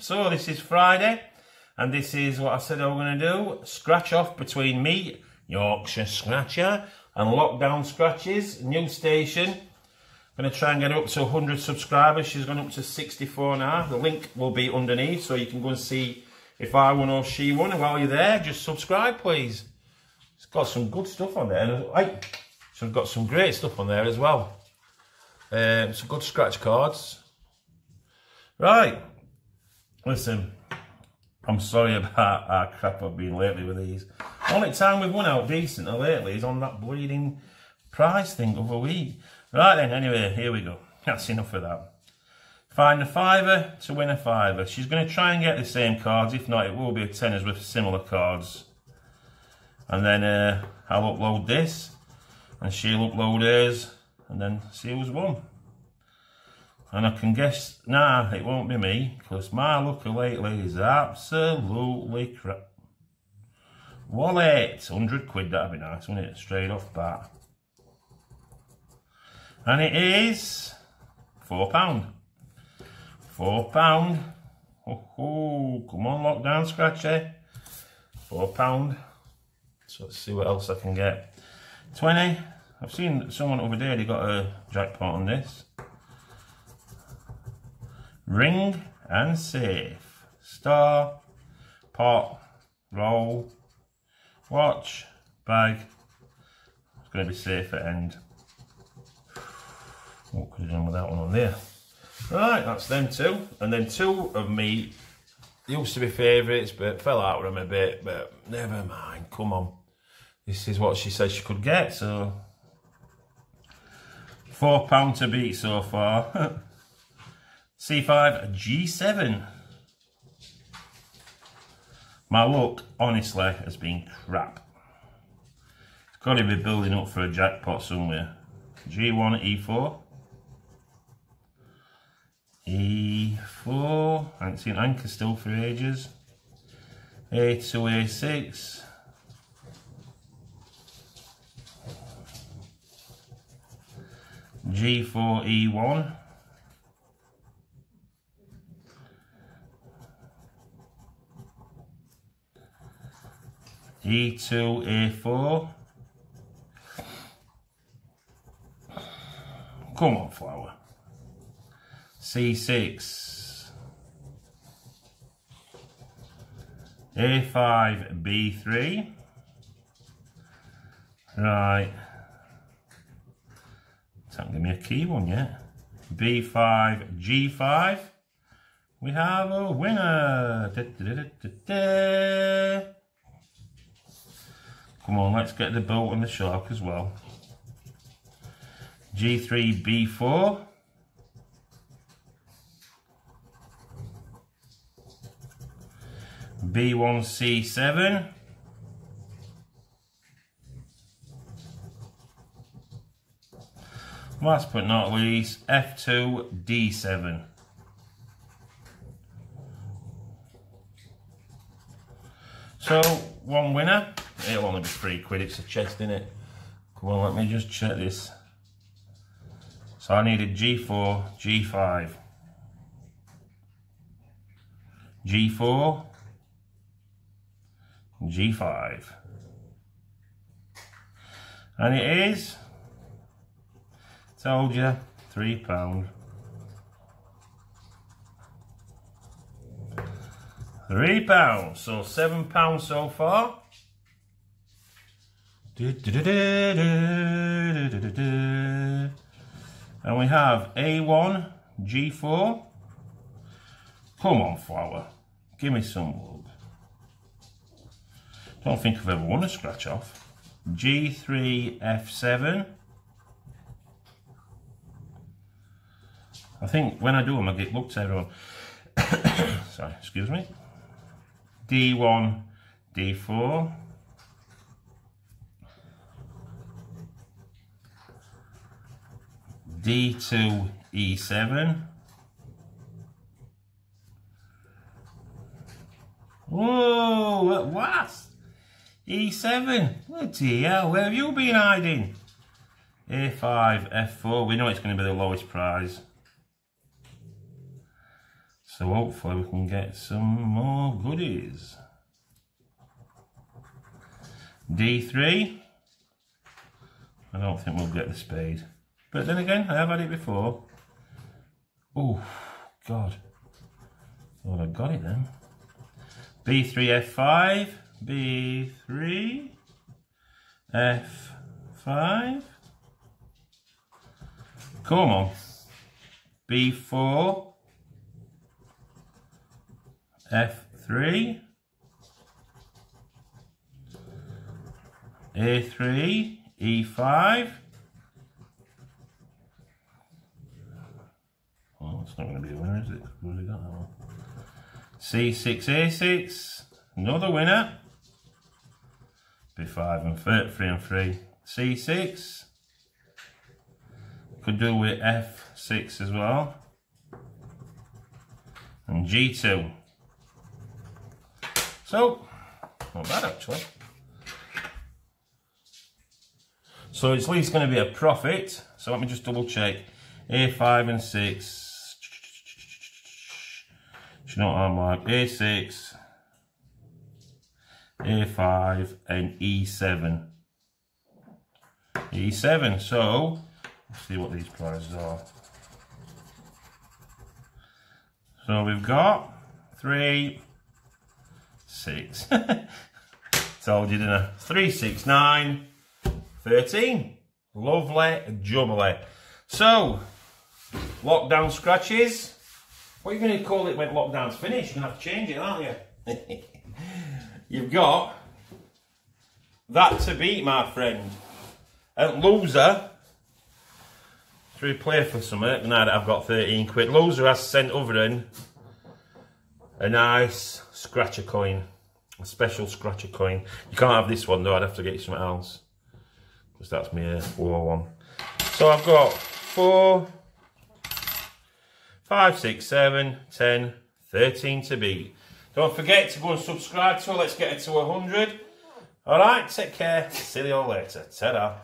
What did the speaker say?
So this is Friday, and this is what I said I was going to do. Scratch off between me, Yorkshire Scratcher, and Lockdown Scratchies, new station. I'm going to try and get up to 100 subscribers. She's gone up to 64 now. The link will be underneath, so you can go and see if I won or she won. While you're there, just subscribe, please. It's got some good stuff on there. And so I've got some great stuff on there as well. Um, some good scratch cards. Right. Listen, I'm sorry about our crap I've been lately with these. Only time we've won out decent lately is on that bleeding prize thing of a week. Right then, anyway, here we go. That's enough of that. Find a fiver to win a fiver. She's going to try and get the same cards. If not, it will be a tenors with similar cards. And then uh, I'll upload this. And she'll upload hers. And then see who's won. And I can guess, nah, it won't be me. Because my luck lately is absolutely crap. Wallet. 100 quid, that'd be nice, wouldn't it? Straight off bat. And it is £4. £4. Oh, oh, come on, lockdown scratchy. Eh? £4. So let's see what else I can get. 20. I've seen someone over there, they got a jackpot on this. Ring and safe. Star, pot, roll, watch, bag. It's going to be safe at end. Oh, what could have done with that one on there? Right, that's them two. And then two of me used to be favourites, but fell out with them a bit. But never mind, come on. This is what she said she could get, so... Four pound to beat so far. C5, G7. My luck, honestly, has been crap. It's got to be building up for a jackpot somewhere. G1, E4. E4, I haven't seen anchor still for ages. A2, A6. G4, E1. E2, A4. Come on, flower. C6. A5, B3. Right. Can't give me a key one yet. B5, G5. We have a winner. Da, da, da, Come on, let's get the boat and the shark as well. G3, B4. B1C7. Last but not least, F2D7. So, one winner. It'll only be three quid, it's a chest in it. Come on, let me just check this. So I needed G4, G5. G4, G5. And it is, told you, three pound. Three pounds, so seven pounds so far. And we have A1, G4. Come on, flower. Give me some love. Don't think I've ever won a scratch off. G3, F7. I think when I do them, I get looked at everyone. Sorry, excuse me. D1, D4. D2, E7. Whoa, what? E7? Bloody hell, where have you been hiding? A5, F4, we know it's going to be the lowest prize. So hopefully we can get some more goodies. D3. I don't think we'll get the spade. But then again, I have had it before. Oh, God. Thought I got it then. B3, F5, B3, F5. Come on. B4, F3, A3, E5. Oh, it's not winner, is it? Got that one? C6, A6, another winner. B5 and 3, 3 and 3. C6. Could do with F6 as well. And G2. So, not bad actually. So it's at least going to be a profit. So let me just double check. A5 and 6. You know what A6, A5 and E7. E7. So, let's see what these prizes are. So we've got three, six. Told you, didn't I? Three, six, nine, 13. Lovely jubbly. So, lockdown scratchies. What are you going to call it when lockdown's finished? You're going to have to change it, aren't you? You've got that to beat, my friend. And loser, to replay for something, now that I've got 13 quid, loser has sent over in a nice scratcher coin. A special scratcher coin. You can't have this one though, I'd have to get you something else because that's my uh, war one. So I've got four, five, six, seven, ten, thirteen to beat. Don't forget to go and subscribe to her. Let's get it to 100. All right, take care. See you all later. Ta-da.